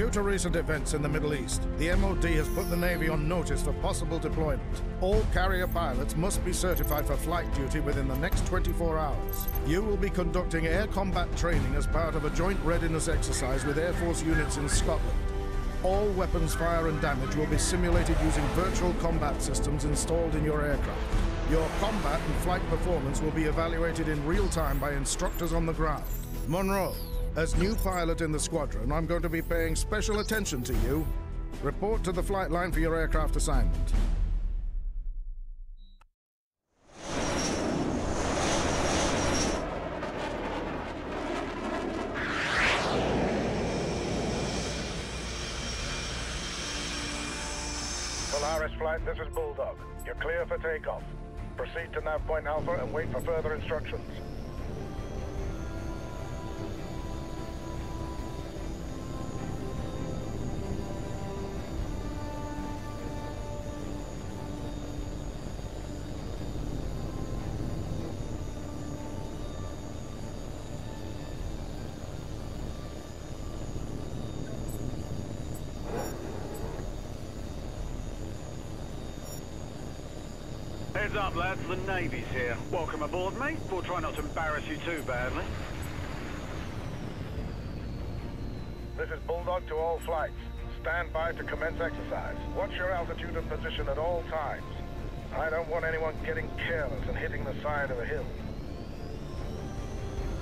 Due to recent events in the Middle East, the MOD has put the Navy on notice for possible deployment. All carrier pilots must be certified for flight duty within the next 24 hours. You will be conducting air combat training as part of a joint readiness exercise with Air Force units in Scotland. All weapons fire and damage will be simulated using virtual combat systems installed in your aircraft. Your combat and flight performance will be evaluated in real time by instructors on the ground. Munro, as new pilot in the squadron, I'm going to be paying special attention to you. Report to the flight line for your aircraft assignment. Polaris flight, this is Bulldog. You're clear for takeoff. Proceed to nav point Alpha and wait for further instructions. Heads up, lads. The Navy's here. Welcome aboard, mate. We'll try not to embarrass you too badly. This is Bulldog to all flights. Stand by to commence exercise. Watch your altitude and position at all times. I don't want anyone getting careless and hitting the side of a hill.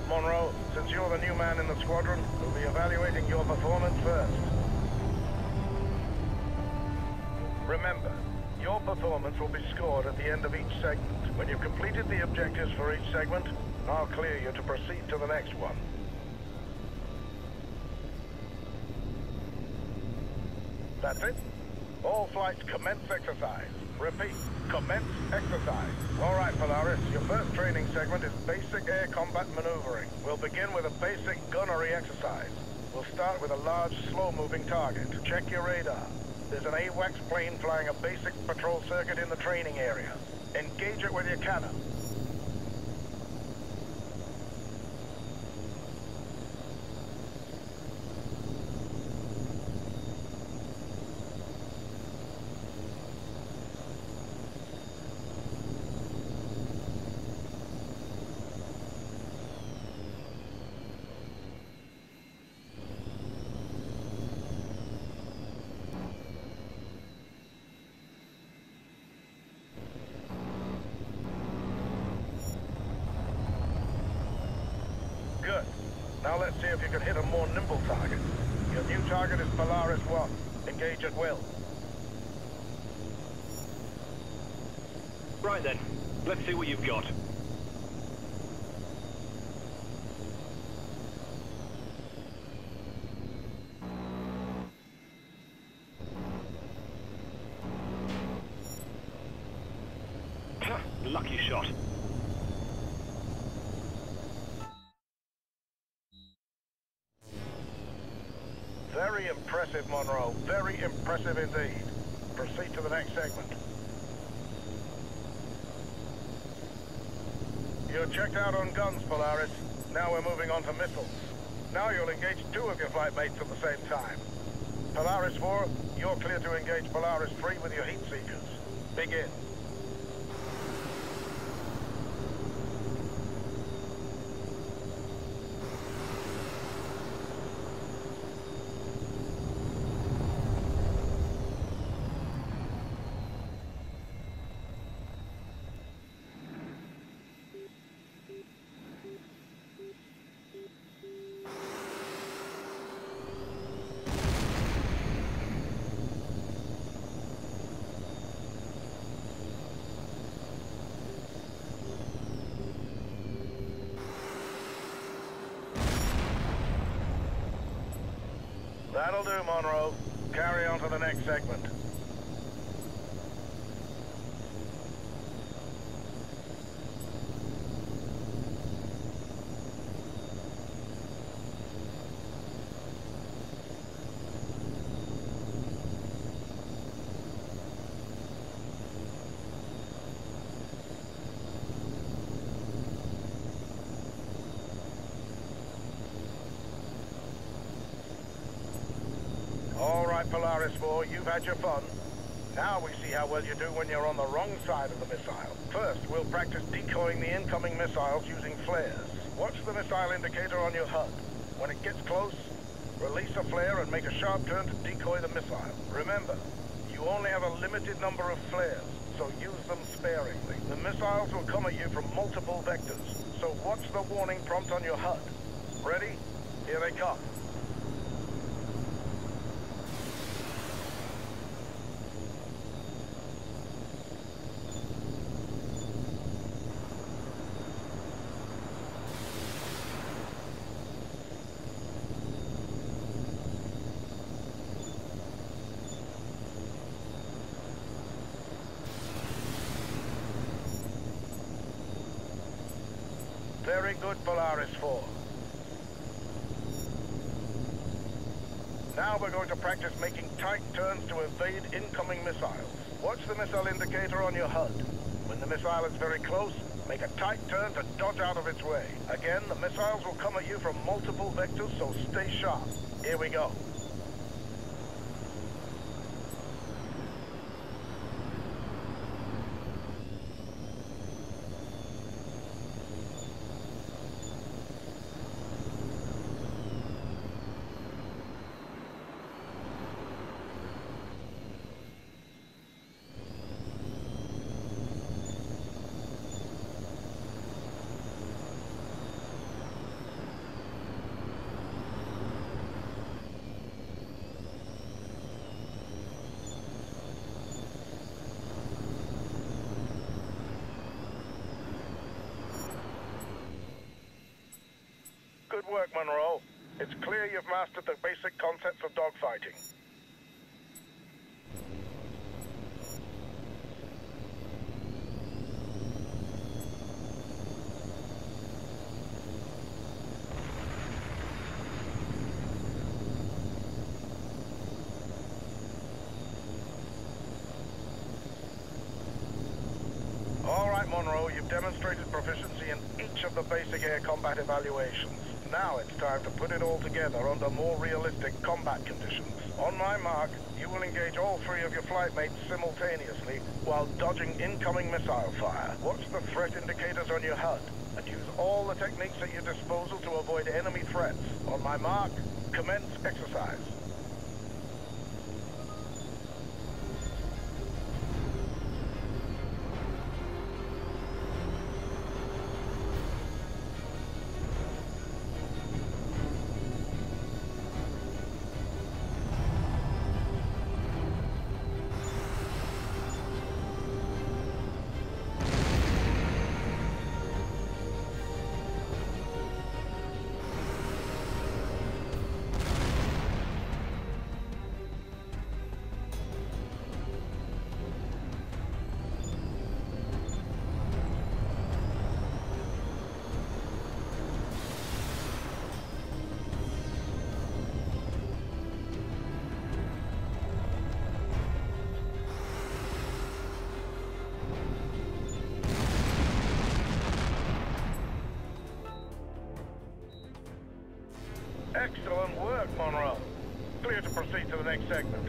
Munro, since you're the new man in the squadron, we'll be evaluating your performance first. Remember, your performance will be scored at the end of each segment. When you've completed the objectives for each segment, I'll clear you to proceed to the next one. That's it. All flights commence exercise. Repeat, commence exercise. All right, Polaris, your first training segment is basic air combat maneuvering. We'll begin with a basic gunnery exercise. We'll start with a large, slow-moving target. Check your radar. There's an AWACS plane flying a basic patrol circuit in the training area. Engage it with your cannon. Good. Now let's see if you can hit a more nimble target. Your new target is Polaris 1. Engage at will. Right then. Let's see what you've got. Very impressive, Munro. Very impressive indeed. Proceed to the next segment. You're checked out on guns, Polaris. Now we're moving on to missiles. Now you'll engage two of your flight mates at the same time. Polaris 4, you're clear to engage Polaris 3 with your heat seekers. Begin. That'll do, Munro. Carry on to the next segment. Right, Polaris 4, you've had your fun. Now we see how well you do when you're on the wrong side of the missile. First, we'll practice decoying the incoming missiles using flares. Watch the missile indicator on your HUD. When it gets close, release a flare and make a sharp turn to decoy the missile. Remember, you only have a limited number of flares, so use them sparingly. The missiles will come at you from multiple vectors, so watch the warning prompt on your HUD. Ready? Here they come. Very good, Polaris 4. Now we're going to practice making tight turns to evade incoming missiles. Watch the missile indicator on your HUD. When the missile is very close, make a tight turn to dodge out of its way. Again, the missiles will come at you from multiple vectors, so stay sharp. Here we go. Good work, Munro. It's clear you've mastered the basic concepts of dogfighting. All right, Munro, you've demonstrated proficiency in each of the basic air combat evaluations. Now it's time to put it all together under more realistic combat conditions. On my mark, you will engage all three of your flight mates simultaneously while dodging incoming missile fire. Watch the threat indicators on your HUD and use all the techniques at your disposal to avoid enemy threats. On my mark, commence exercise. Next segment.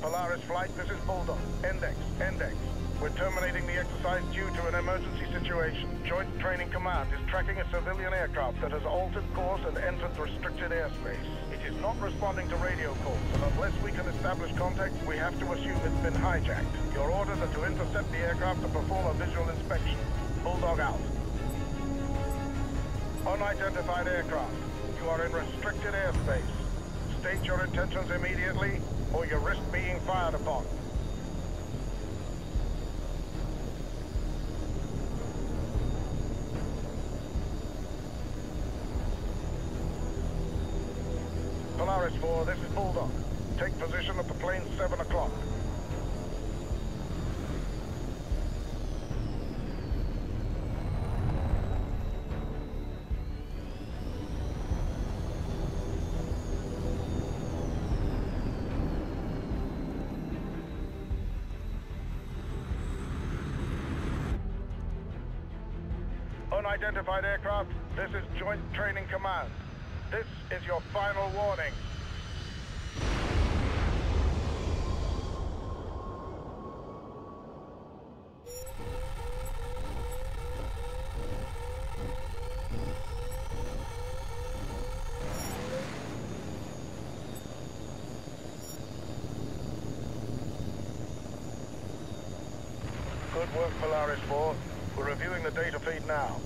Polaris Flight, this is Bulldog. Index, Index. We're terminating the exercise due to an emergency situation. Joint Training Command is tracking a civilian aircraft that has altered course and entered restricted airspace. Is not responding to radio calls, and unless we can establish contact, we have to assume it's been hijacked. Your orders are to intercept the aircraft to perform a visual inspection. Bulldog out. Unidentified aircraft. You are in restricted airspace. State your intentions immediately, or you risk being fired upon. 4, this is Bulldog. Take position at the plane 7 o'clock. Unidentified aircraft, this is Joint Training Command. This is your final warning. Good work, Polaris 4. We're reviewing the data feed now.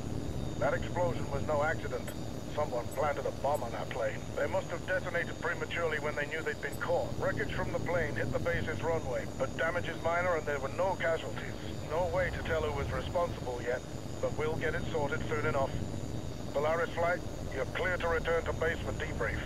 That explosion was no accident. Someone planted a bomb on our plane. They must have detonated prematurely when they knew they'd been caught. Wreckage from the plane hit the base's runway, but damage is minor and there were no casualties. No way to tell who was responsible yet, but we'll get it sorted soon enough. Polaris Flight, you're clear to return to base for debrief.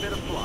Bit of flying.